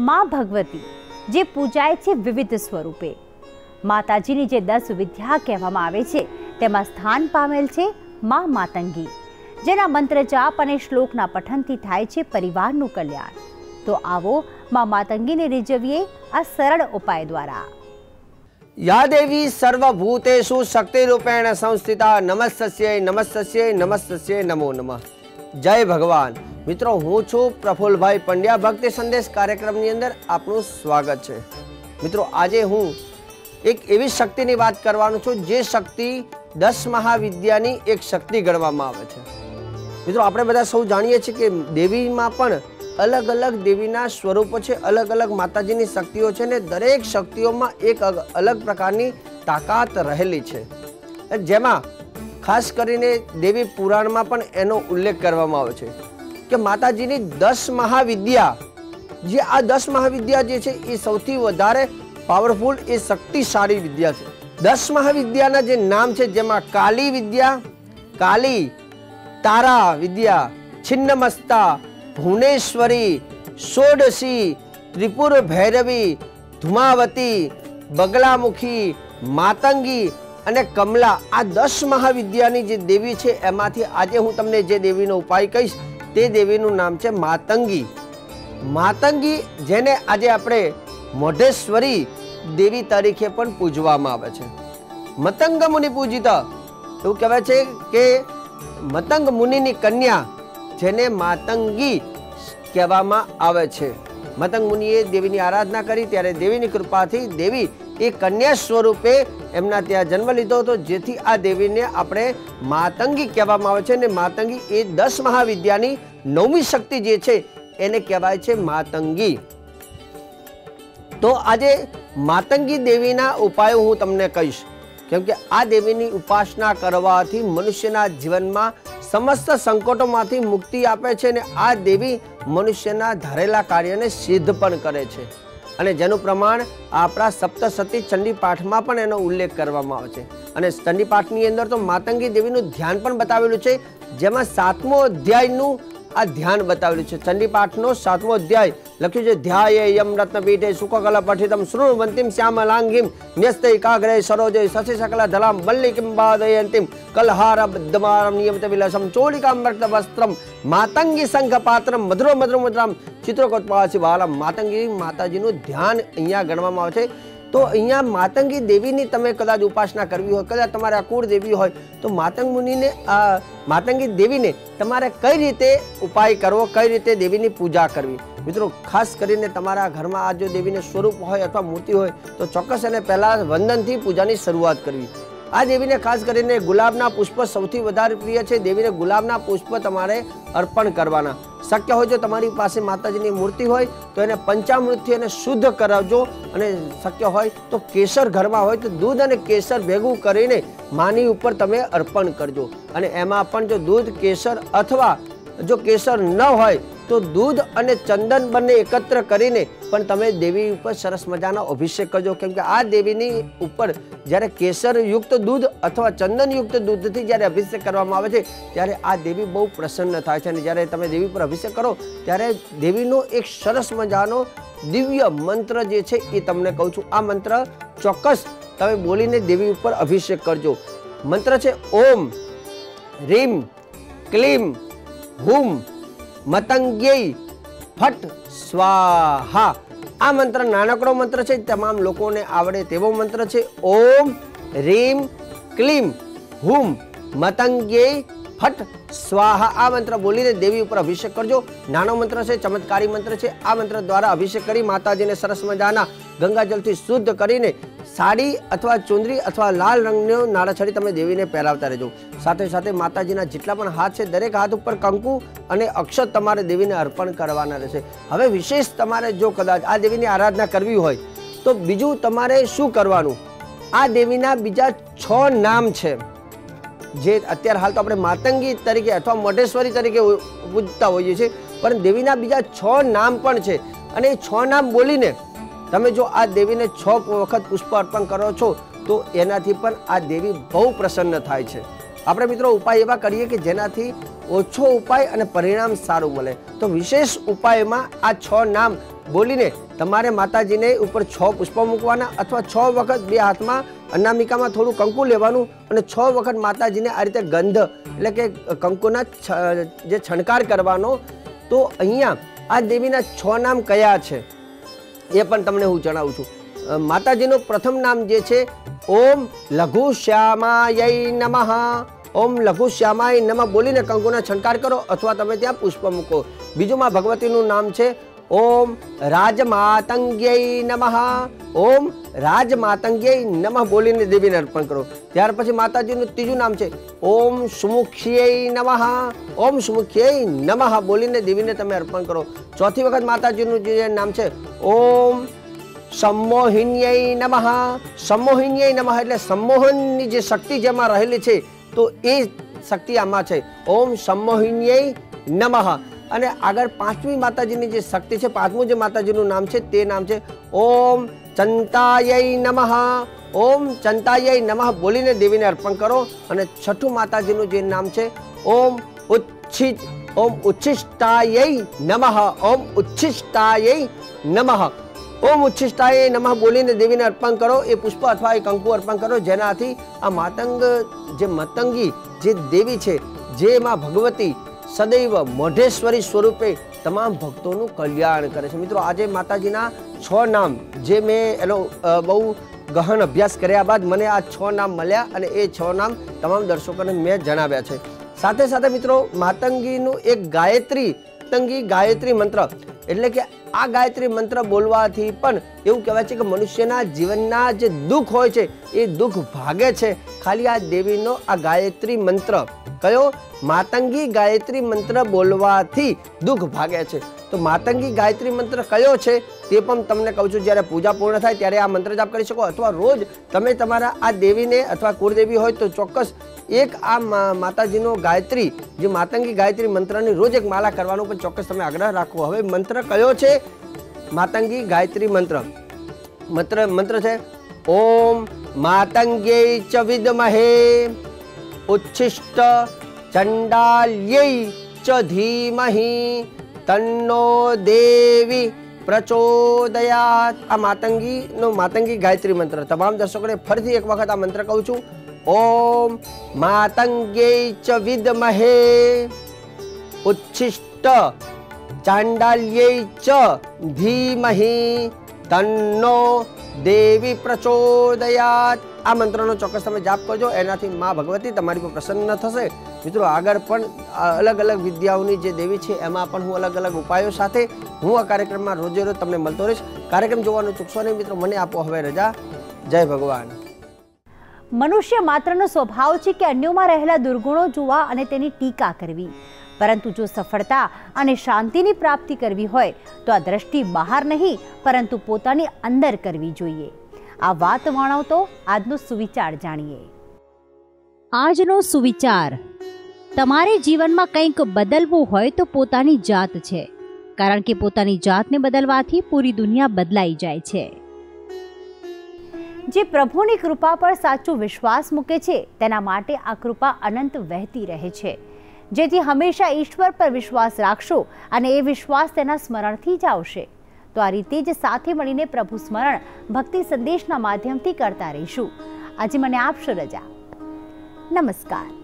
માં ભગવતી જે પૂજાય છે વિવિધ સ્વરૂપે માતાજીની જે દસ વિદ્યા કહેવામાં આવે છે તેમાં સ્થાન પામેલ છે માં માતંગી જેના મંત્ર જાપ અને શ્લોકના પઠનથી થાય છે પરિવારનું કલ્યાણ તો આવો માં માતંગીને રીઝવીએ આ સરળ ઉપાય દ્વારા યા દેવી સર્વભૂતેષુ શક્તિરૂપેણ સંસ્થિતા નમસ્તસ્ય નમસ્તસ્ય નમસ્તસ્ય નમો નમઃ જય ભગવાન મિત્રો, હું છું પ્રફુલભાઈ પંડ્યા. ભક્તિ સંદેશ કાર્યક્રમની અંદર આપનું સ્વાગત છે. મિત્રો, આજે હું એક એવી શક્તિની વાત કરવાનું છું, જે શક્તિ દસ મહાવિદ્યાની એક શક્તિ ગણવામાં આવે છે. મિત્રો, આપણે બધા સૌ જાણીએ છીએ કે દેવીમાં પણ અલગ અલગ દેવીના સ્વરૂપો છે, અલગ અલગ માતાજીની શક્તિઓ છે ને દરેક શક્તિઓમાં એક અલગ પ્રકારની તાકાત રહેલી છે. જેમાં ખાસ કરીને દેવી પુરાણમાં પણ એનો ઉલ્લેખ કરવામાં આવે છે. કે માતાજીની દસ મહાવિદ્યા જે આ દસ મહાવિદ્યા જે છે એ સૌથી વધારે પાવરફુલ એ શક્તિશાળી વિદ્યા છે દસ મહાવિદ્યાના જે નામ છે જેમાં કાલી વિદ્યા કાલી તારા વિદ્યા છિન્નમસ્તા ભુવનેશ્વરી ષોડશી ત્રિપુર ભૈરવી ધુમાવતી બગલામુખી માતંગી અને કમલા આ દસ મહાવિદ્યાની જે દેવી છે એમાંથી આજે હું તમને જે દેવીનો ઉપાય કહીશ તે દેવીનું નામ છે માતંગી. માતંગી જેને આજે આપણે મોઢેશ્વરી દેવી તરીકે પણ પૂજવામાં આવે છે. મતંગ મુનિ પૂજિતા. એવું કહેવાય છે કે મતંગ મુનિની કન્યા જેને માતંગી કહેવામાં આવે છે. મતંગ મુનિએ દેવીની આરાધના કરી, ત્યારે દેવીની કૃપાથી દેવી એ કન્યા સ્વરૂપે એમના ત્યાં જન્મ લીધો હતો. જેથી આ દેવીને આપણે માતંગી કહેવામાં આવે છે અને માતંગી એ દસ મહાવિદ્યાની નવમી શક્તિ જે છે એને કહેવાય છે માતંગી. તો આજે માતંગી દેવીના ઉપાયો હું તમને કહીશ. કેમ કે આ દેવીની ઉપાસના કરવાથી મનુષ્યના જીવનમાં સમસ્ત સંકટોમાંથી મુક્તિ આપે છે અને આ દેવી મનુષ્યના ધારેલા કાર્યને સિદ્ધ પણ કરે છે. અને જેનું પ્રમાણ આપણા સપ્તસતી ચંડી પાઠમાં પણ એનો ઉલ્લેખ કરવામાં આવે છે. અને ચંડી પાઠની અંદર તો માતંગી દેવીનું ધ્યાન પણ બતાવેલું છે. જેમાં સાતમો અધ્યાયનું આ ધ્યાન બતાવેલું છે ચંડી પાઠનો સાતમો અધ્યાય લખ્યું છે ધ્યાય યમ રત્ન પીઠે સુખકલ પઠિતમ શ્રુણવંતિમ શ્યામલાંગીમ ન્યસ્ત એકાગ્રે સરોજય શશી સકલ ધલામ બલ્લિકિમ બાદયંતિમ કલહાર બદ્ધમારમ નિયમિત વિલાસમ ચોલિકામ મર્ત વસ્ત્રમ માતંગી સંઘ પાત્રમ મધુરો મધુર મુદ્રામ ચિત્રકોત્પાસી બાલમ માતંગી માતાજીનું ધ્યાન અહીંયા ગણવામાં આવે છે તો અહીંયા માતંગી દેવીની તમે કદાચ ઉપાસના કરવી હોય કદાચ તમારે અકુળ દેવી હોય તો માતંગ મુનિને આ માતંગી દેવીને તમારે કઈ રીતે ઉપાય કરવો કઈ રીતે દેવીની પૂજા કરવી મિત્રો ખાસ કરીને તમારા ઘરમાં આ જો દેવીને સ્વરૂપ હોય અથવા મૂર્તિ હોય તો ચોક્કસ એને પહેલાં વંદનથી પૂજાની શરૂઆત કરવી આ દેવીને ખાસ કરીને ગુલાબના પુષ્પ સૌથી વધારે પ્રિય છે દેવીને ગુલાબના પુષ્પ તમારે અર્પણ કરવાના શક્ય હોય જો તમારી પાસે માતાજીની મૂર્તિ હોય તો એને પંચામૃતથી એને શુદ્ધ કરાવજો અને શક્ય હોય તો કેસર ઘરમાં હોય તો દૂધ અને કેસર ભેગું કરીને માની ઉપર તમે અર્પણ કરજો અને એમાં પણ જો દૂધ કેસર અથવા જો કેસર ન હોય તો દૂધ અને ચંદન બંને એકત્ર કરીને પણ તમે દેવી ઉપર સરસ મજાનો અભિષેક કરજો કેમ કે આ દેવીની ઉપર જ્યારે કેસર યુક્ત દૂધ અથવા ચંદન યુક્ત દૂધથી જ્યારે અભિષેક કરવામાં આવે છે ત્યારે આ દેવી બહુ પ્રસન્ન થાય છે અને જ્યારે તમે દેવી પર અભિષેક કરો ત્યારે દેવીનો એક સરસ મજાનો દિવ્ય મંત્ર જે છે એ તમને કહું છું આ મંત્ર ચોક્કસ તમે બોલીને દેવી ઉપર અભિષેક કરજો મંત્ર છે ઓમ રીમ ક્લીમ હુમ મતંગ્યય ફટ સ્વાહા. આ મંત્ર નાનકડો મંત્ર છે, તમામ લોકોને આવડે તેવો મંત્ર છે. ઓમ, રીમ, ક્લીમ, હુમ મતંગ્યય ફટ. સ્વાહા, આ મંત્ર બોલીને દેવી ઉપર અભિષેક કરજો. નાનો મંત્ર છે, ચમત્કારી મંત્ર છે. આ મંત્ર દ્વારા અભિષેક કરી માતાજીને સરસ મજાના ગંગાજલથી શુદ્ધ કરીને સાડી અથવા ચુંદરી અથવા લાલ રંગનો નાળાછડી તમે દેવીને પહેરાવતા રહેજો. સાથે સાથે માતાજીના જેટલા પણ હાથ છે, દરેક હાથ ઉપર કંકુ અને અક્ષત તમારે દેવીને અર્પણ કરવાના રહેશે. હવે વિશેષ તમારે જો કદાચ આ દેવીની આરાધના કરવી હોય, તો બીજું તમારે શું કરવાનું? આ દેવીના બીજા છ નામ છે. જે અત્યારે હાલ તો આપણે માતંગી તરીકે અથવા મોઢેશ્વરી તરીકે પૂજતા હોઈએ છીએ, પણ દેવીના બીજા છ નામ પણ છે. અને એ છ નામ બોલીને તમે જો આ દેવીને છ વખત પુષ્પ અર્પણ કરો છો, તો એનાથી પણ આ દેવી બહુ પ્રસન્ન થાય છે. આપણે મિત્રો ઉપાય એવા કરીએ કે જેનાથી ઓછો ઉપાય અને પરિણામ સારું મળે. તો વિશેષ ઉપાયમાં આ છ નામ બોલીને તમારે માતાજીને ઉપર છ પુષ્પ મૂકવાના અથવા છ વખત બે હાથમાં અનામિકામાં થોડું કંકુ લેવાનું અને છ વખત માતાજીને આ રીતે ગંધ, એટલે કે કંકુના જે છણકાર કરવાનો, તો અહીંયા આ દેવીના છ નામ કયા છે? એ પણ તમને હું જણાવું છું. માતાજીનું પ્રથમ નામ જે છે, ઓમ લઘુ શ્યામાય નમઃ. ઓમ લઘુ શ્યામાય નમઃ બોલીને કંકુના છણકાર કરો અથવા તમે ત્યાં પુષ્પ મૂકો. બીજું માં ભગવતીનું નામ છે ઓમ રાજમાતંગ્ય નમઃ ઓમ રાજમાતંગ્ય નમઃ બોલીને દેવીને અર્પણ કરો ત્યાર પછી માતાજીનું ત્રીજું નામ છે ઓમ સુમુખ્ય નમઃ ઓમ સુમુખ્ય નમઃ બોલીને દેવીને તમે અર્પણ કરો ચોથી વખત માતાજીનું જે નામ છે ઓમ સંમોહિન્યય નમઃ સંમોહિન્યય નમઃ એટલે સંમોહનની જે શક્તિ જેમાં રહેલી છે તો એ શક્તિ આમાં છે ઓમ સંમોહિન્યય નમઃ અને આગળ પાંચમી માતાજીની જે શક્તિ છે પાંચમું જે માતાજીનું નામ છે તે નામ છે ઓમ ચંતાય નમઃ ઓમ ચંતાય નમઃ બોલીને દેવીને અર્પણ કરો અને છઠ્ઠું માતાજીનું જે નામ છે ઓમ ઉચ્છિત ઓમ ઉચ્છિષ્ટાય નમઃ ઓમ ઉચ્છિષ્ટાય નમઃ ઓમ ઉચ્છિષ્ટાય નમઃ બોલીને દેવીને અર્પણ કરો એ પુષ્પ અથવા એ કંકુ અર્પણ કરો જેનાથી આ માતંગ જે મતંગી જે દેવી છે જે માં ભગવતી સદૈવ મોઢેશ્વરી સ્વરૂપે તમામ ભક્તોનું કલ્યાણ કરે છે. મિત્રો, આજે માતાજીના છ નામ, જે મેં એનો બહુ ગહન અભ્યાસ કર્યા બાદ મને આ છ નામ મળ્યા અને એ છ નામ તમામ દર્શકોને મેં જણાવ્યા છે. સાથે સાથે મિત્રો, માતંગીનું એક ગાયત્રી માતંગી ગાયત્રી મંત્ર. એટલે કે આ ગાયત્રી મંત્ર બોલવાથી પણ એવું કહેવાય છે કે મનુષ્યના જીવનના જે દુઃખ હોય છે એ દુઃખ ભાગે છે ખાલી આ દેવીનો આ ગાયત્રી મંત્ર કયો માતંગી ગાયત્રી મંત્ર બોલવાથી દુઃખ ભાગે છે તો માતંગી ગાયત્રી મંત્ર કયો છે તે પણ તમને કહું છું જ્યારે પૂજા પૂર્ણ થાય ત્યારે આ મંત્ર જાપ કરી શકો અથવા રોજ તમે તમારા આ દેવીને અથવા કુળદેવી હોય તો ચોક્કસ એક આ મા- માતાજીનો ગાયત્રી જે માતંગી ગાયત્રી મંત્રની રોજ એક માલા કરવાનો પણ ચોક્કસ તમે આગ્રહ રાખો હવે મંત્ર કયો છે માતંગી ગાયત્રી મંત્ર મંત્ર મંત્ર છે ઓમ માતંગ્યે ચ વિદ્મહે ઉચ્છિષ્ટ ચંડાલ્યૈ ચ ધીમહિ તન્નો દેવી પ્રચોદયાત આ માતંગીનો માતંગી ગાયત્રી મંત્ર તમામ દર્શકોને ફરીથી એક વખત આ મંત્ર કહું છું ઓમ માતંગ્યૈ ચ વિદ્મહે ઉચ્છિષ્ટ ચાંડાલ્યૈ ચ ધીમહિ તન્નો દેવી પ્રચોદયાત આ મંત્રનો ચોક્કસ તમે જાપ કરજો એનાથી માં ભગવતી તમારી પર પ્રસન્ન થશે મિત્રો આગળ પણ આ અલગ અલગ વિદ્યાઓની જે દેવી છે એમાં પણ હું અલગ અલગ ઉપાયો સાથે હું આ કાર્યક્રમમાં રોજે રોજ તમને મળતો રહીશ કાર્યક્રમ જોવાનું ચૂકશો નહીં મિત્રો મને આપો હવે રજા જય ભગવાન મનુષ્ય માત્રનો સ્વભાવ છે કે અન્યોમાં રહેલા દુર્ગુણો જોવા અને તેની ટીકા કરવી પરંતુ જો સફળતા અને શાંતિની પ્રાપ્તિ કરવી હોય તો આ દ્રષ્ટિ બહાર નહીં પરંતુ પોતાની અંદર કરવી જોઈએ. આ વાત વર્ણવતો આજનો સુવિચાર જાણીએ. આજનો સુવિચાર. તમારે જીવનમાં કંઈક બદલવું હોય તો પોતાની જાત છે કારણ કે પોતાની જાતને બદલવાથી પૂરી દુનિયા બદલાઈ જાય છે. જે પ્રભુની કૃપા પર સાચો વિશ્વાસ મૂકે છે તેના માટે આ કૃપા અનંત વહેતી રહે છે. જેથી હંમેશા ઈશ્વર પર વિશ્વાસ રાખશો અને એ વિશ્વાસ તેના સ્મરણથી જ આવશે. તો આ રીતે જ સાથે મળીને પ્રભુ સ્મરણ ભક્તિ સંદેશના માધ્યમથી કરતા રહીશું. આજે મને આપશો રજા. નમસ્કાર.